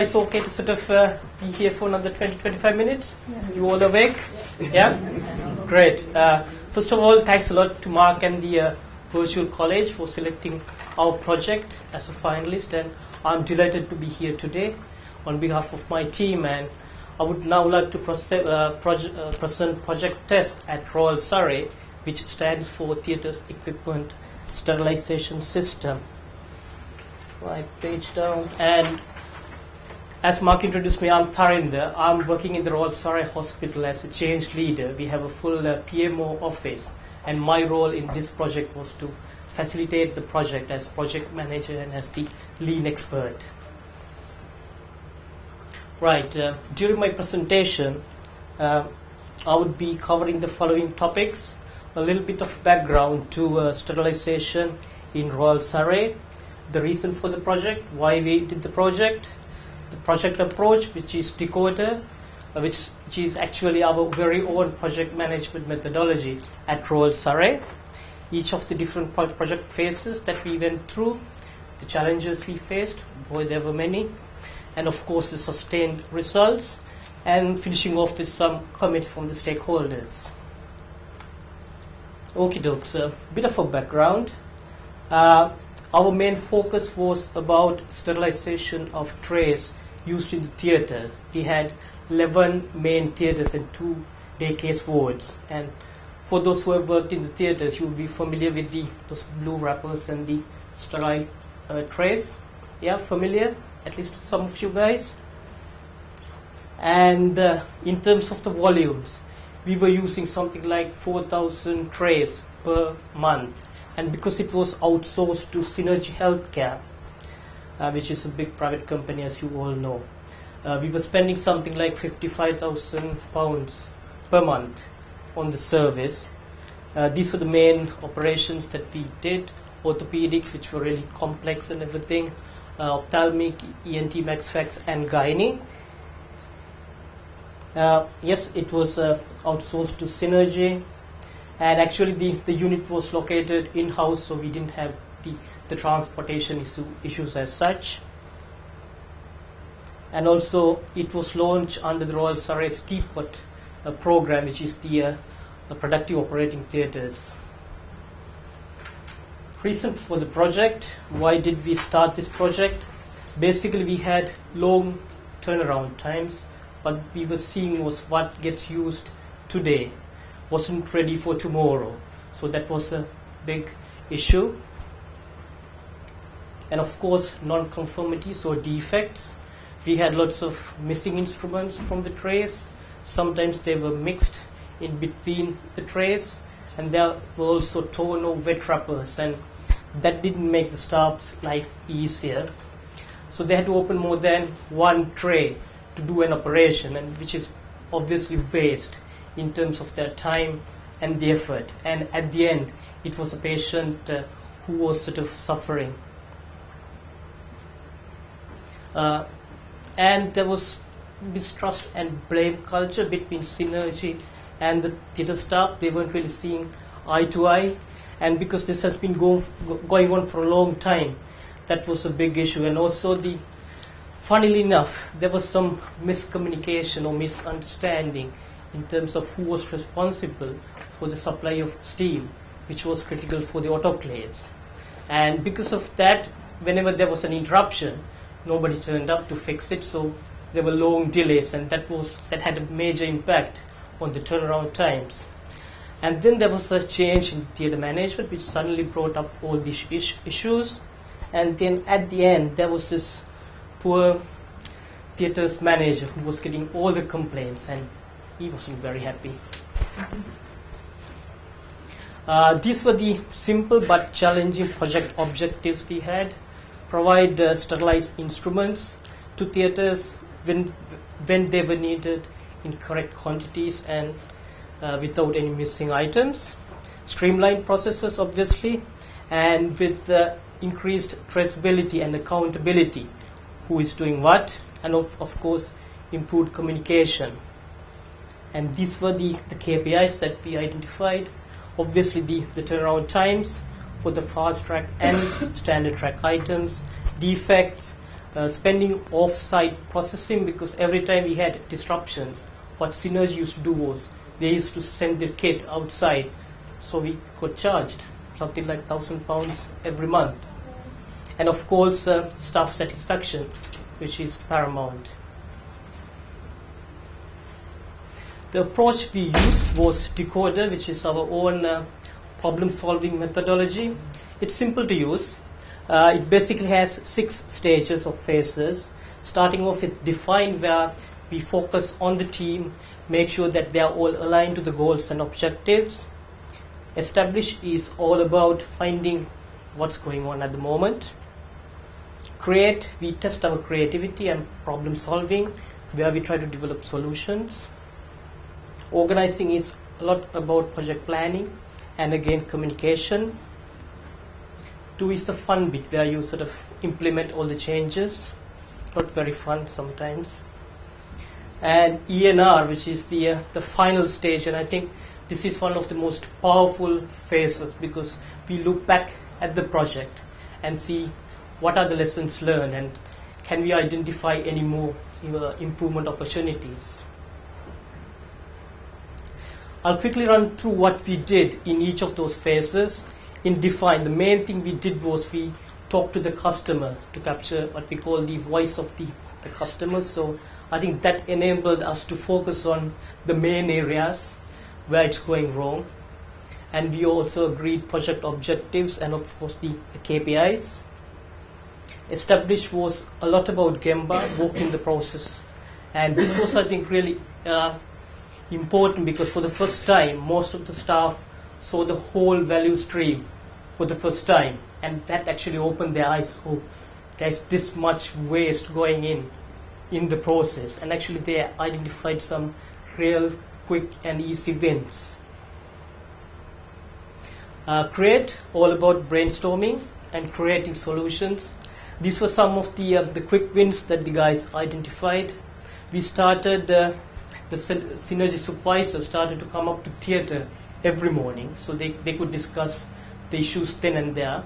It's okay to sort of uh, be here for another 20 25 minutes? You all awake? Yeah? Great. Uh, first of all, thanks a lot to Mark and the uh, Virtual College for selecting our project as a finalist, and I'm delighted to be here today on behalf of my team. And I would now like to proce- uh, proje- uh, present Project TEES at Royal Surrey, which stands for Theatres Equipment Sterilization System. Right, page down. And as Mark introduced me, I'm Tarinder. I'm working in the Royal Surrey Hospital as a change leader. We have a full uh, PMO office, and my role in this project was to facilitate the project as project manager and as the lean expert. Right, uh, during my presentation, uh, I would be covering the following topics a little bit of background to uh, sterilization in Royal Surrey, the reason for the project, why we did the project, the project approach, which is Decoder, uh, which, which is actually our very own project management methodology at Royal Surrey. Each of the different pro- project phases that we went through, the challenges we faced, boy, there were many, and of course the sustained results, and finishing off with some comments from the stakeholders. Okay, dokes, a bit of a background. Uh, our main focus was about sterilization of trays used in the theaters. We had 11 main theaters and two day case wards. And for those who have worked in the theaters, you will be familiar with the those blue wrappers and the sterile uh, trays. Yeah, familiar? At least some of you guys. And uh, in terms of the volumes, we were using something like 4,000 trays per month. And because it was outsourced to Synergy Healthcare, uh, which is a big private company, as you all know, uh, we were spending something like 55,000 pounds per month on the service. Uh, these were the main operations that we did orthopedics, which were really complex and everything, uh, ophthalmic, ENT, MaxFax, and gynae. Uh, yes, it was uh, outsourced to Synergy, and actually the, the unit was located in house, so we didn't have the, the transportation issue, issues as such. And also, it was launched under the Royal Surrey's TPOT uh, program, which is the, uh, the productive operating theatres. Reason for the project why did we start this project? Basically, we had long turnaround times but we were seeing was what gets used today wasn't ready for tomorrow. So that was a big issue. And of course, non-conformities or defects. We had lots of missing instruments from the trays. Sometimes they were mixed in between the trays, and there were also torn or wet wrappers, and that didn't make the staff's life easier. So they had to open more than one tray to do an operation, and which is obviously waste in terms of their time and the effort. And at the end, it was a patient uh, who was sort of suffering. Uh, and there was mistrust and blame culture between Synergy and the theatre staff. They weren't really seeing eye to eye. And because this has been go- going on for a long time, that was a big issue. And also the funnily enough, there was some miscommunication or misunderstanding in terms of who was responsible for the supply of steam, which was critical for the autoclaves. And because of that, whenever there was an interruption, nobody turned up to fix it, so there were long delays, and that was that had a major impact on the turnaround times. And then there was a change in theatre management, which suddenly brought up all these is- issues. And then at the end, there was this poor theatre's manager who was getting all the complaints and he wasn't very happy. Uh, these were the simple but challenging project objectives we had. Provide uh, sterilized instruments to theatres when, when they were needed in correct quantities and uh, without any missing items. Streamline processes, obviously, and with uh, increased traceability and accountability who is doing what, and of, of course, improved communication. And these were the, the KPIs that we identified. Obviously, the, the turnaround times for the fast track and standard track items, defects, uh, spending off-site processing because every time we had disruptions, what Synergy used to do was they used to send their kit outside, so we got charged something like thousand pounds every month, and of course uh, staff satisfaction, which is paramount. The approach we used was Decoder, which is our own uh, problem-solving methodology. It's simple to use. Uh, it basically has six stages of phases, starting off with define where we focus on the team, make sure that they are all aligned to the goals and objectives. Establish is all about finding what's going on at the moment. Create, we test our creativity and problem solving, where we try to develop solutions. Organizing is a lot about project planning and again communication. Two is the fun bit where you sort of implement all the changes. Not very fun sometimes. And ENR, which is the uh, the final stage, and I think this is one of the most powerful phases because we look back at the project and see what are the lessons learned and can we identify any more uh, improvement opportunities. I'll quickly run through what we did in each of those phases. In define, the main thing we did was we talked to the customer to capture what we call the voice of the, the customer. So I think that enabled us to focus on the main areas where it's going wrong. And we also agreed project objectives and of course the, the KPIs. Established was a lot about Gemba, walking the process. And this was, I think, really uh, important because for the first time, most of the staff saw the whole value stream for the first time, and that actually opened their eyes. Oh, there's this much waste going in in the process, and actually they identified some real quick and easy wins. Uh, create all about brainstorming and creating solutions. These were some of the uh, the quick wins that the guys identified. We started uh, the synergy supervisor started to come up to theatre every morning so they, they could discuss the issues then and there.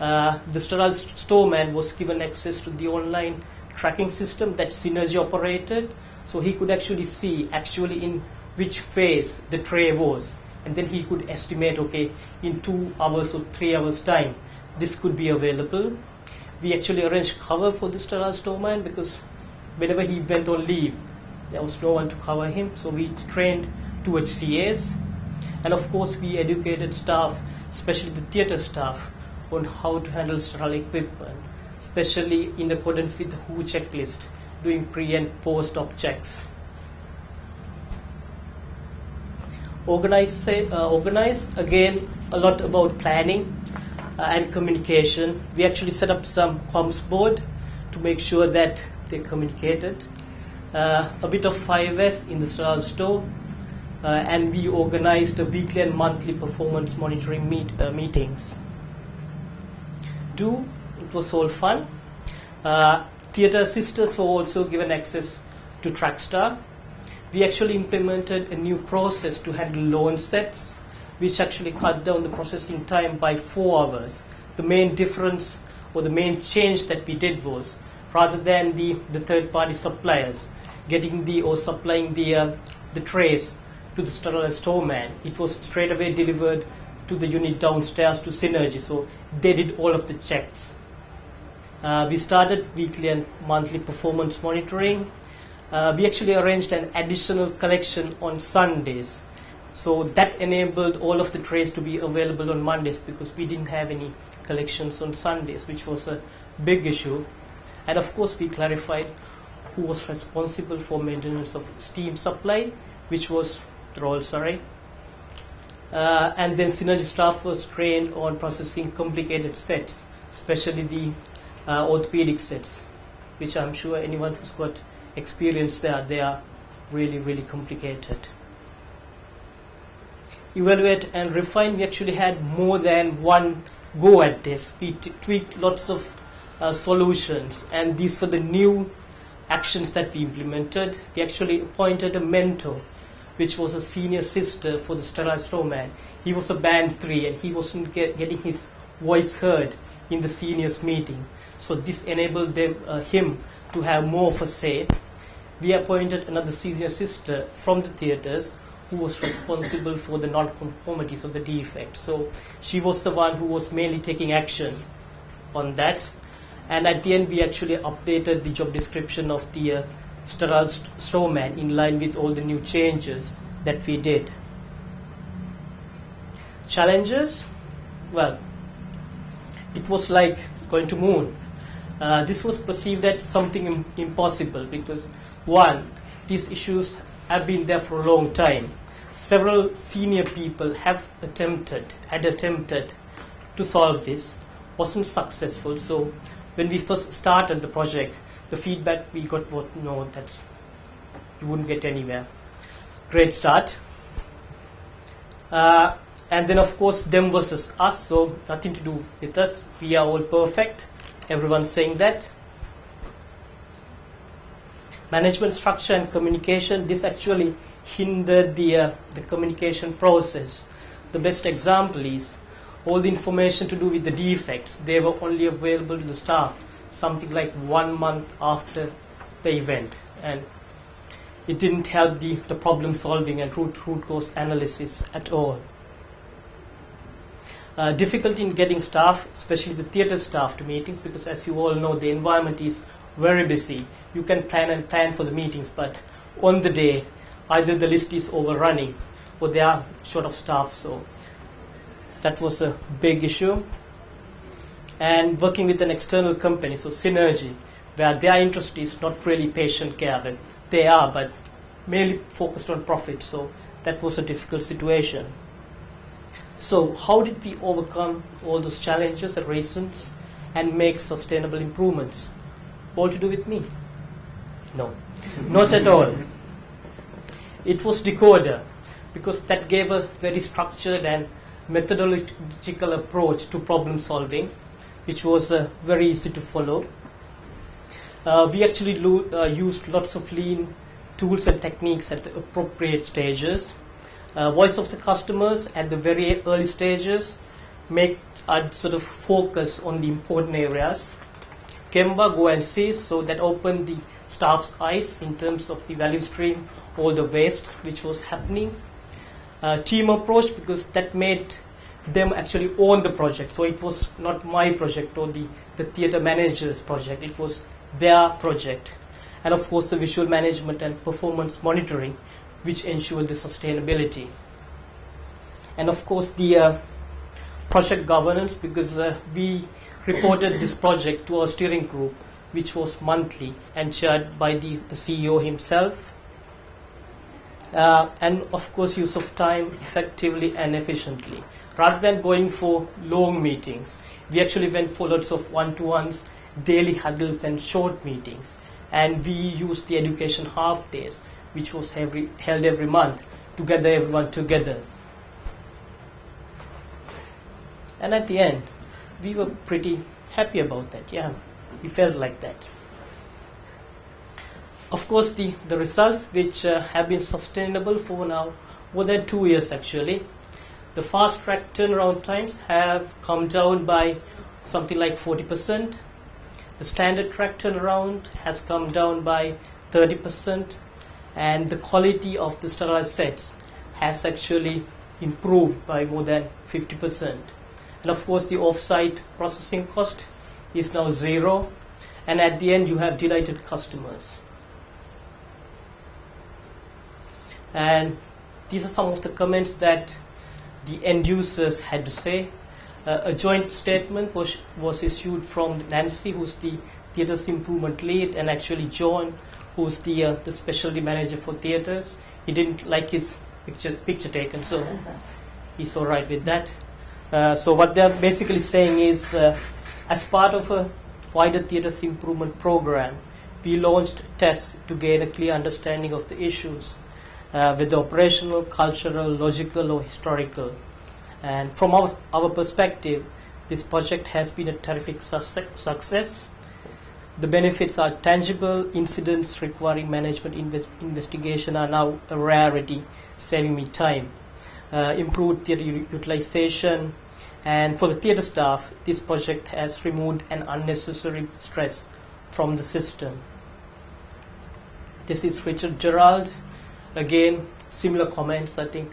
Uh, the sterile storeman was given access to the online tracking system that Synergy operated, so he could actually see actually in which phase the tray was, and then he could estimate, okay, in two hours or three hours time, this could be available. We actually arranged cover for the sterile storeman because whenever he went on leave, there was no one to cover him, so we trained two HCAs. And of course, we educated staff, especially the theatre staff, on how to handle sterile equipment, especially in accordance with the WHO checklist, doing pre and post op checks. Organize, uh, organize again a lot about planning uh, and communication. We actually set up some comms board to make sure that they communicated a bit of 5S in the Sterile store, uh, and we organized weekly and monthly performance monitoring meet, uh, meetings. Do it was all fun. Uh, theater sisters were also given access to Trackstar. We actually implemented a new process to handle loan sets, which actually cut down the processing time by four hours. The main difference or the main change that we did was rather than the, the third party suppliers, getting the or supplying the uh, the trays to the sterile storeman. It was straight away delivered to the unit downstairs to Synergy. So they did all of the checks. Uh, we started weekly and monthly performance monitoring. Uh, we actually arranged an additional collection on Sundays. So that enabled all of the trays to be available on Mondays because we didn't have any collections on Sundays, which was a big issue. And of course, we clarified who was responsible for maintenance of steam supply, which was Royal Surrey. Uh, and then Synergy staff was trained on processing complicated sets, especially the uh, orthopedic sets, which I'm sure anyone who's got experience there, they are really, really complicated. Evaluate and refine, we actually had more than one go at this. We tweaked lots of uh, solutions, and these were the new actions that we implemented, we actually appointed a mentor, which was a senior sister for the sterile storeman. He was a band three and he wasn't get, getting his voice heard in the seniors meeting. So this enabled them, uh, him to have more of a say. We appointed another senior sister from the theatres who was responsible for the non-conformities or the defects. So she was the one who was mainly taking action on that. And at the end, we actually updated the job description of the uh, sterile st- storeman in line with all the new changes that we did. Challenges? Well, it was like going to moon. Uh, this was perceived as something Im- impossible because one, these issues have been there for a long time. Several senior people have attempted, had attempted to solve this, wasn't successful. So when we first started the project, the feedback we got was no, that's you wouldn't get anywhere. Great start. Uh, and then of course them versus us, so nothing to do with us. We are all perfect. Everyone's saying that. Management structure and communication. This actually hindered the uh, the communication process. The best example is all the information to do with the defects. They were only available to the staff something like one month after the event, and it didn't help the, the problem solving and root root cause analysis at all. Uh, difficulty in getting staff, especially the theatre staff, to meetings because, as you all know, the environment is very busy. You can plan and plan for the meetings, but on the day, either the list is overrunning or they are short of staff. So that was a big issue. And working with an external company, so Synergy, where their interest is not really patient care, but they are, but mainly focused on profit. So that was a difficult situation. So, how did we overcome all those challenges and reasons and make sustainable improvements? All to do with me? No, not at all. It was Decoder because that gave a very structured and methodological approach to problem solving, which was uh, very easy to follow. Uh, we actually uh, used lots of lean tools and techniques at the appropriate stages uh, voice of the customers at the very early stages, make a sort of focus on the important areas. Gemba go and see, so that opened the staff's eyes in terms of the value stream, all the waste which was happening. Uh, team approach because that made them actually own the project. So it was not my project or the, the theatre manager's project, it was their project. And of course, the visual management and performance monitoring which ensured the sustainability. And of course, the uh, project governance, because uh, we reported this project to our steering group, which was monthly and chaired by the, the CEO himself. Uh, and of course, use of time effectively and efficiently. Rather than going for long meetings, we actually went for lots of one to ones, daily huddles, and short meetings. And we used the education half days which was every, held every month to gather everyone together. And at the end, we were pretty happy about that. Yeah, we felt like that. Of course, the, the results which uh, have been sustainable for now more than two years actually. The fast track turnaround times have come down by something like 40%. The standard track turnaround has come down by 30% and the quality of the sterilized sets has actually improved by more than 50%. And of course, the off-site processing cost is now zero, and at the end, you have delighted customers. And these are some of the comments that the end users had to say. Uh, a joint statement was, was issued from Nancy, who's the theatre's improvement lead, and actually John, who's the uh, the specialty manager for theaters. He didn't like his picture picture taken, so he's all right with that. Uh, so what they're basically saying is, uh, as part of a wider theaters improvement program, we launched TEES to gain a clear understanding of the issues, uh, whether operational, cultural, logical, or historical. And from our, our perspective, this project has been a terrific success the benefits are tangible. Incidents requiring management inve- investigation are now a rarity, saving me time. Uh, improved theatre utilization And for the theatre staff, this project has removed an unnecessary stress from the system. This is Richard Gerald. Again, similar comments. I think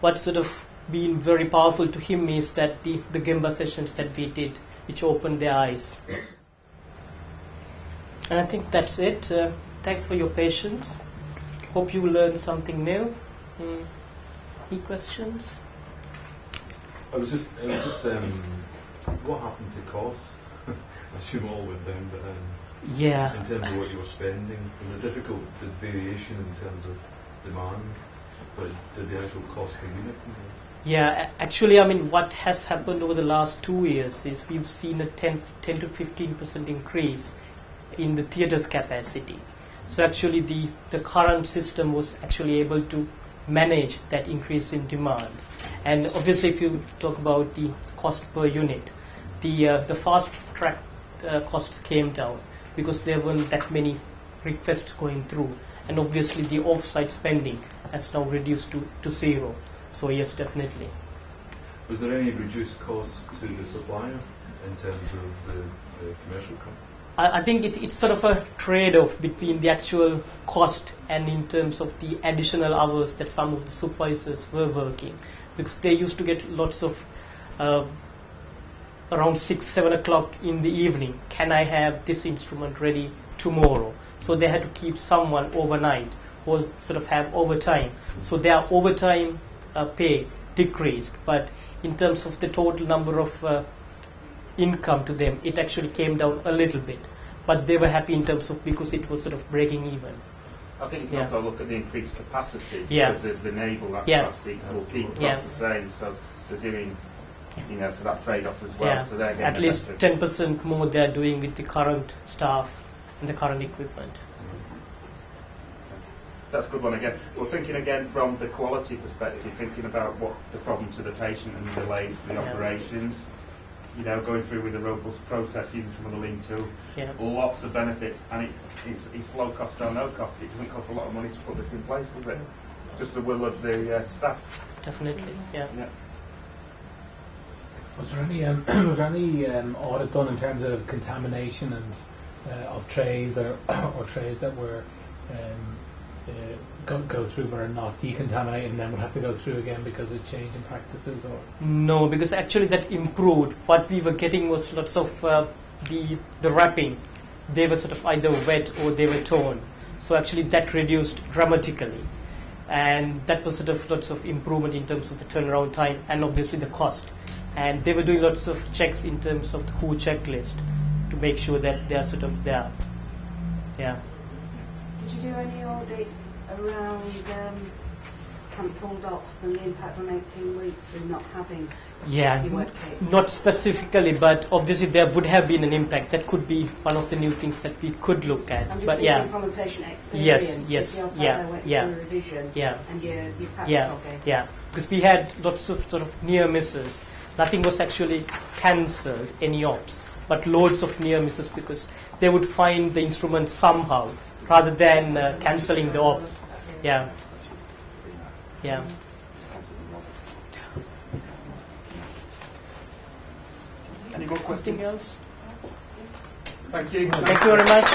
what sort of been very powerful to him is that the, the Gemba sessions that we did, which opened their eyes. And I think that's it. Uh, thanks for your patience. Hope you learned something new. Mm. Any questions? I was just, it was just, um, what happened to costs? I assume all went down, but um, Yeah. in terms of what you were spending, was it difficult, the variation in terms of demand, but the actual cost per unit? Yeah, actually, I mean, what has happened over the last two years is we've seen a 10, 10 to 15 percent increase in the theatre's capacity. So actually, the, the current system was actually able to manage that increase in demand. And obviously, if you talk about the cost per unit, the uh, the fast track uh, costs came down because there weren't that many requests going through, and obviously the off-site spending has now reduced to, to zero. So yes, definitely. Was there any reduced cost to the supplier in terms of the, the commercial company? I, I think it, it's sort of a trade-off between the actual cost and in terms of the additional hours that some of the supervisors were working, because they used to get lots of uh, around six, seven o'clock in the evening. Can I have this instrument ready tomorrow? So they had to keep someone overnight or sort of have overtime. So their overtime uh, pay decreased, but in terms of the total number of uh, income to them, it actually came down a little bit. But they were happy in terms of because it was sort of breaking even. I think you can Yeah. also look at the increased capacity Yeah. because the, the naval that Yeah. capacity will keep costs Yeah. the same. So they're doing, you know, so that trade-off as well. yeah, So they're getting at least ten percent more they are doing with the current staff and the current equipment. That's a good one again. Well, thinking again from the quality perspective, thinking about what the problem to the patient and the delays to the Yeah. operations. You know, going through with a robust process, using some of the lean tools, Yeah, lots of benefits, and it, it's, it's low cost or no cost. It doesn't cost a lot of money to put this in place, does it? Just the will of the uh, staff. definitely. Yeah. Yeah. Was there any um, was there any um, audit done in terms of contamination and uh, of trays or, or trays that were um, uh, go, go through but are not decontaminated and then would have to go through again because of change in practices or No, because actually that improved. What we were getting was lots of uh, the the wrapping. They were sort of either wet or they were torn. So actually that reduced dramatically, and that was sort of lots of improvement in terms of the turnaround time and obviously the cost. And they were doing lots of checks in terms of the WHO checklist to make sure that they are sort of there. Yeah. Did you do any audits around um, cancelled ops and the impact on 18 weeks through not having Yeah, work not specifically, but obviously there would have been an impact. That could be one of the new things that we could look at. I'm just but yeah, from a patient experience. Yes, yes, yeah, yeah, revision yeah, and your, your yeah, yeah. Because we had lots of sort of near misses. Nothing was actually cancelled, any ops, but loads of near misses because they would find the instrument somehow rather than uh, cancelling the op. Yeah. Yeah. Any more questions? Anything else? Thank you. Thank you very much.